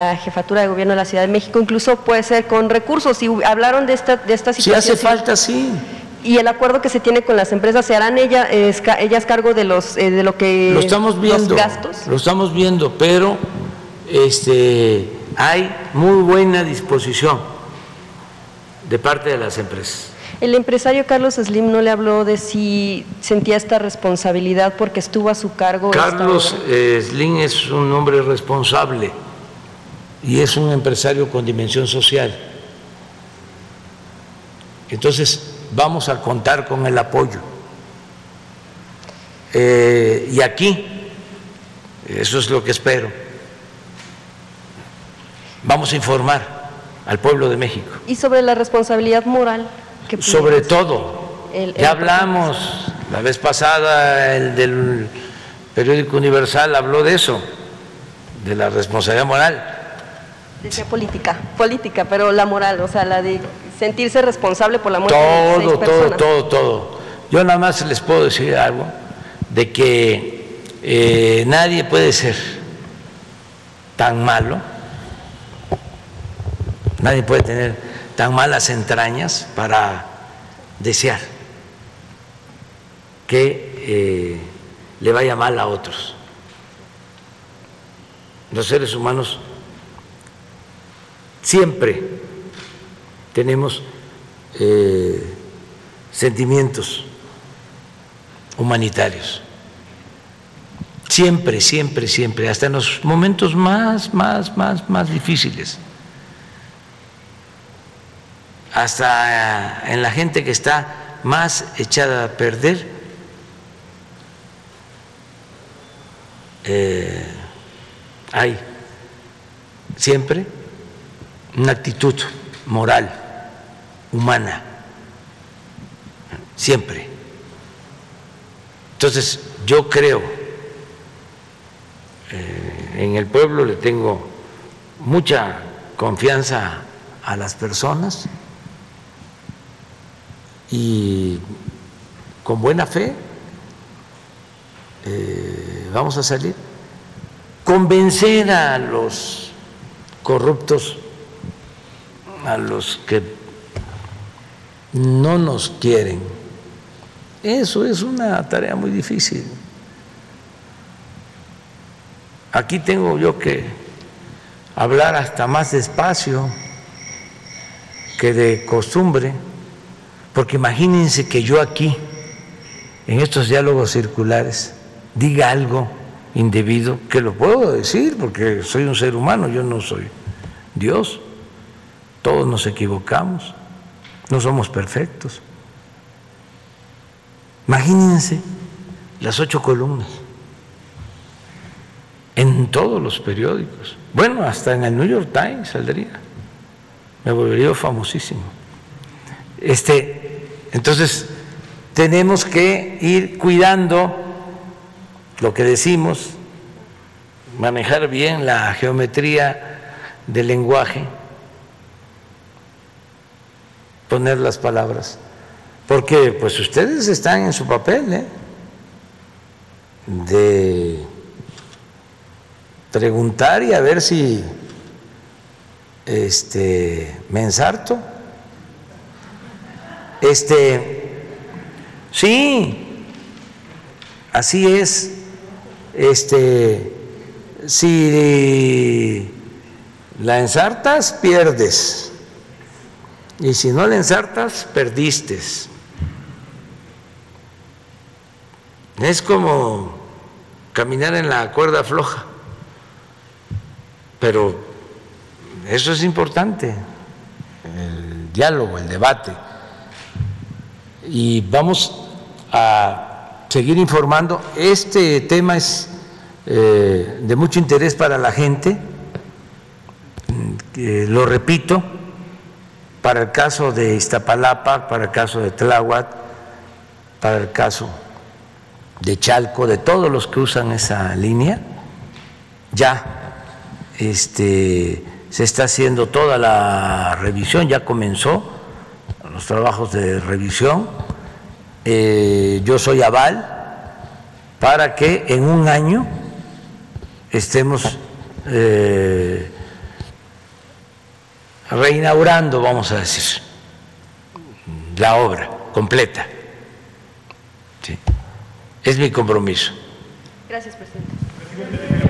la jefatura de gobierno de la Ciudad de México, incluso puede ser con recursos. Y hablaron de esta, de esta Si situación. hace falta, sí. Y el acuerdo que se tiene con las empresas, ¿se harán ella, es ca- ellas cargo de los eh, de lo que Lo estamos viendo. los gastos? Lo estamos viendo, pero este, hay muy buena disposición de parte de las empresas. El empresario Carlos Slim no le habló de si sentía esta responsabilidad porque estuvo a su cargo. Carlos eh, Slim es un hombre responsable y es un empresario con dimensión social. Entonces, vamos a contar con el apoyo. Eh, y aquí, eso es lo que espero, vamos a informar al pueblo de México. Y sobre la responsabilidad moral. que Sobre todo, El- ya hablamos la vez pasada, el del periódico Universal habló de eso, de la responsabilidad moral. Decía política, política, pero la moral, o sea, la de sentirse responsable por la muerte de seis Todo, todo, personas. todo, todo. Yo nada más les puedo decir algo de que eh, nadie puede ser tan malo, nadie puede tener tan malas entrañas para desear que eh, le vaya mal a otros. Los seres humanos siempre tenemos eh, sentimientos humanitarios. Siempre, siempre, siempre, hasta en los momentos más, más, más, más difíciles. Hasta en la gente que está más echada a perder, eh, hay siempre una actitud moral, humana, siempre. Entonces, yo creo eh, en el pueblo, le tengo mucha confianza a las personas y con buena fe eh, vamos a salir. Convencer a los corruptos, a los que no nos quieren, eso es una tarea muy difícil. Aquí tengo yo que hablar hasta más despacio que de costumbre, porque imagínense que yo aquí, en estos diálogos circulares, diga algo indebido, que lo puedo decir, porque soy un ser humano, yo no soy Dios, todos nos equivocamos, no somos perfectos. Imagínense las ocho columnas en todos los periódicos. Bueno, hasta en el New York Times saldría. Me volvería famosísimo. Este, entonces, tenemos que ir cuidando lo que decimos, manejar bien la geometría del lenguaje, poner las palabras, porque pues ustedes están en su papel, ¿eh? de preguntar y a ver si este me ensarto. Este sí, así es. Este si la ensartas pierdes y si no la ensartas perdiste. Es como caminar en la cuerda floja. Pero eso es importante, el diálogo, el debate. Y vamos a seguir informando. Este tema es eh, de mucho interés para la gente, eh, lo repito, para el caso de Iztapalapa, para el caso de Tláhuac, para el caso de Chalco, de todos los que usan esa línea, ya este, se está haciendo toda la revisión, ya comenzó los trabajos de revisión. Eh, yo soy aval para que en un año estemos eh, reinaugurando, vamos a decir, la obra completa. Es mi compromiso. Gracias, presidente.